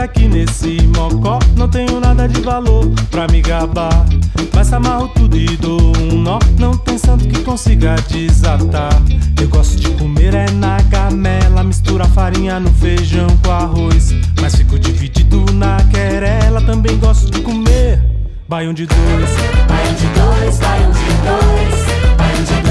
aqui nesse mocó. Não tenho nada de valor pra me gabar. Mas amarro tudo e dou um nó. Não tem santo que consiga desatar. Eu gosto de comer é na gamela. Mistura farinha no feijão com arroz. Mas fico dividido na querela. Também gosto de comer baião de dois. Baião de dois, baião de dois. Baião de dois,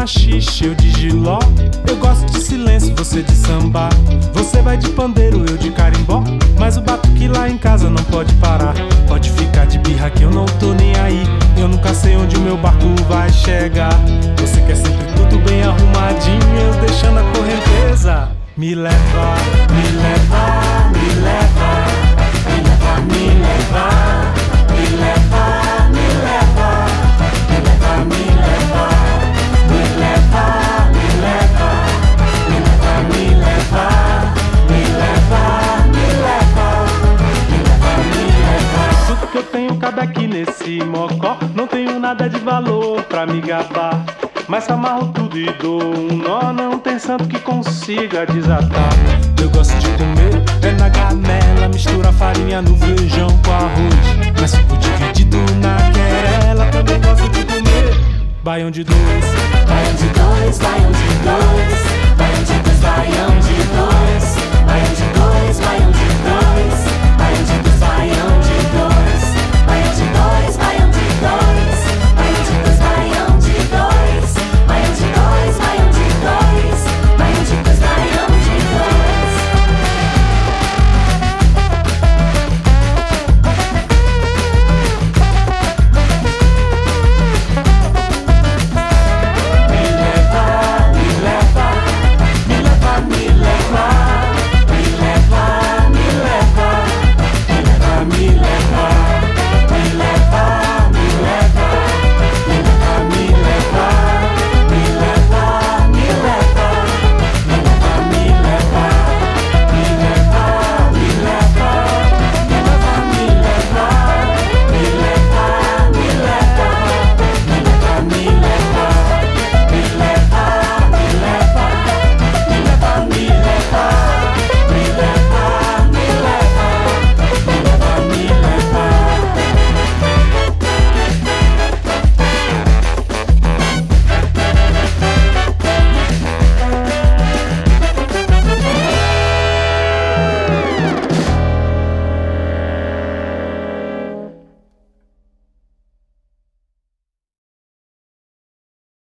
machixe, eu de giló. Eu gosto de silêncio, você de samba. Você vai de pandeiro, eu de carimbó. Mas o batuque lá em casa não pode parar. Pode ficar de birra que eu não tô nem aí. Eu nunca sei onde o meu barco vai chegar. Você quer sempre tudo bem arrumadinho, eu deixando a correnteza. Me leva, me leva, mocó. Não tenho nada de valor pra me gabar. Mas amarro tudo e dou um nó. Não tem santo que consiga desatar. Eu gosto de comer, é na gamela. Mistura farinha no feijão com arroz. Mas fico dividido na querela. Também gosto de comer baião de dois. Baião de dois, baião de dois. Baião de dois, baião de dois.